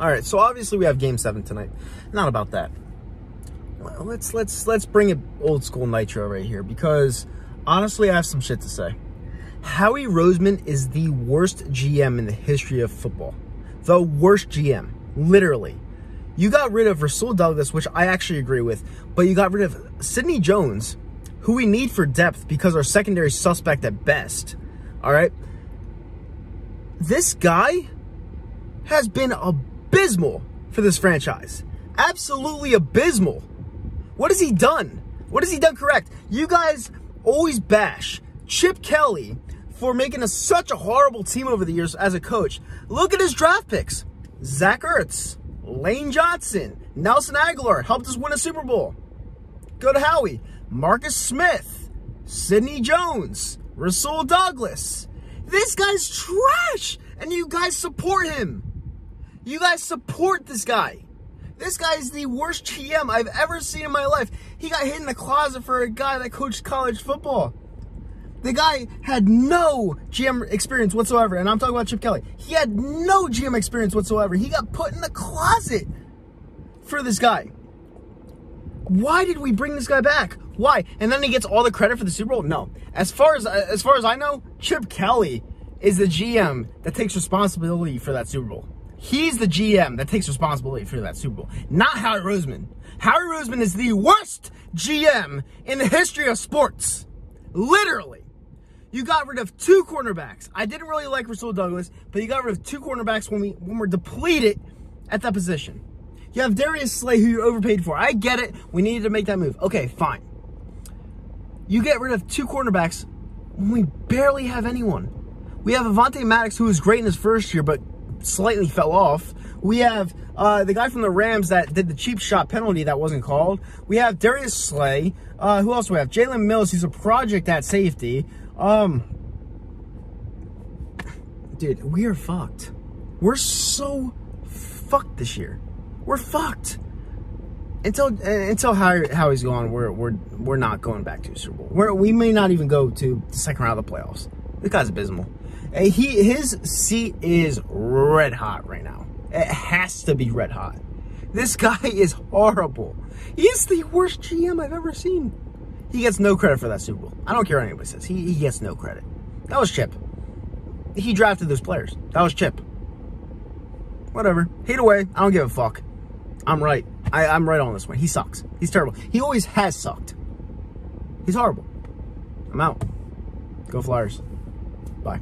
All right, so obviously we have Game Seven tonight. Not about that. Let's let's let's bring it old school Nitro right here because honestly, I have some shit to say. Howie Roseman is the worst GM in the history of football. The worst GM, literally. You got rid of Rasul Douglas, which I actually agree with, but you got rid of Sidney Jones, who we need for depth because our secondary suspect at best. All right. This guy has been abysmal for this franchise. Absolutely abysmal. What has he done? What has he done correct? You guys always bash Chip Kelly for making us such a horrible team over the years as a coach. Look at his draft picks. Zach Ertz, Lane Johnson, Nelson Agholor helped us win a Super Bowl. Go to Howie. Marcus Smith, Sidney Jones, Rasul Douglas. This guy's trash, and you guys support him. You guys support this guy. This guy is the worst GM I've ever seen in my life. He got hit in the closet for a guy that coached college football. The guy had no GM experience whatsoever, and I'm talking about Chip Kelly. He had no GM experience whatsoever. He got put in the closet for this guy. Why did we bring this guy back? Why? And then he gets all the credit for the Super Bowl? No. As far as as far as I know, Chip Kelly is the GM that takes responsibility for that Super Bowl. He's the GM that takes responsibility for that Super Bowl, not Howie Roseman. Howie Roseman is the worst GM in the history of sports. Literally. You got rid of two cornerbacks. I didn't really like Rasul Douglas, but you got rid of two cornerbacks when we when we're depleted at that position. You have Darius Slay, who you're overpaid for. I get it. We needed to make that move. Okay, fine. You get rid of two cornerbacks when we barely have anyone. We have Avonte Maddox, who was great in his first year, but slightly fell off. We have uh, the guy from the Rams that did the cheap shot penalty that wasn't called. We have Darius Slay. Uh, who else do we have? Jalen Mills. He's a project at safety. Um, dude, we are fucked. We're so fucked this year. We're fucked. Until until how how he's going, we're we're we're not going back to Super Bowl. We're, we may not even go to the second round of the playoffs. This guy's abysmal. Eh, he his seat is red hot right now. It has to be red hot. This guy is horrible. He is the worst GM I've ever seen. He gets no credit for that Super Bowl. I don't care what anybody says. He, he gets no credit. That was Chip. He drafted those players. That was Chip. Whatever. Hate away. I don't give a fuck. I'm right. I, I'm right on this one. He sucks. He's terrible. He always has sucked. He's horrible. I'm out. Go Flyers. Bye.